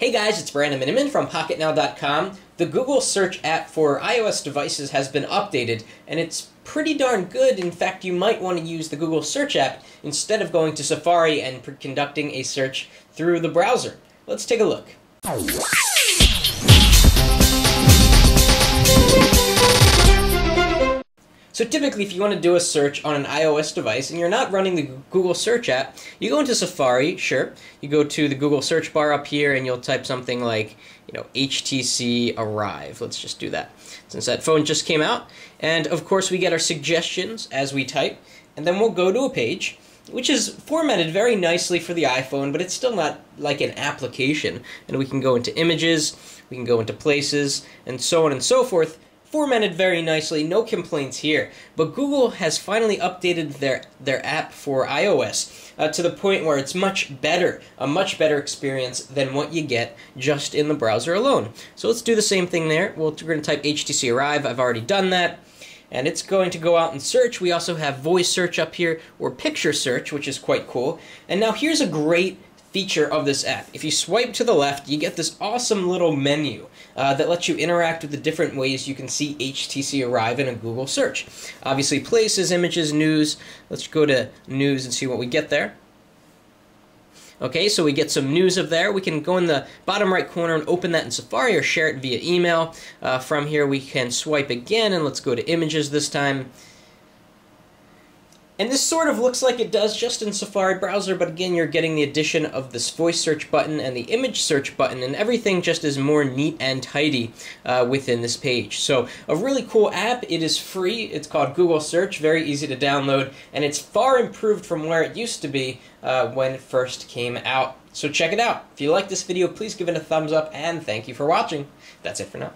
Hey guys, it's Brandon Miniman from PocketNow.com. The Google Search app for iOS devices has been updated, and it's pretty darn good. In fact, you might want to use the Google Search app instead of going to Safari and conducting a search through the browser. Let's take a look. So typically, if you want to do a search on an iOS device and you're not running the Google Search app, you go into Safari, sure. You go to the Google search bar up here and you'll type something like, you know, HTC Arrive. Let's just do that since that phone just came out. And of course, we get our suggestions as we type, and then we'll go to a page which is formatted very nicely for the iPhone, but it's still not like an application. And we can go into images, we can go into places, and so on and so forth formatted very nicely, no complaints here. But Google has finally updated their their app for iOS uh, to the point where it's much better, a much better experience than what you get just in the browser alone. So let's do the same thing there. Well, we're going to type HTC Arrive. I've already done that. And it's going to go out and search. We also have voice search up here, or picture search, which is quite cool. And now here's a great feature of this app. If you swipe to the left, you get this awesome little menu uh, that lets you interact with the different ways you can see HTC Arrive in a Google search. Obviously, places, images, news. Let's go to news and see what we get there. Okay, so we get some news of there. We can go in the bottom right corner and open that in Safari or share it via email. Uh, from here, we can swipe again, and let's go to images this time. And this sort of looks like it does just in Safari browser, but again, you're getting the addition of this voice search button and the image search button, and everything just is more neat and tidy uh, within this page. So, a really cool app. It is free. It's called Google Search, very easy to download, and it's far improved from where it used to be uh, when it first came out. So, check it out. If you like this video, please give it a thumbs up, and thank you for watching. That's it for now.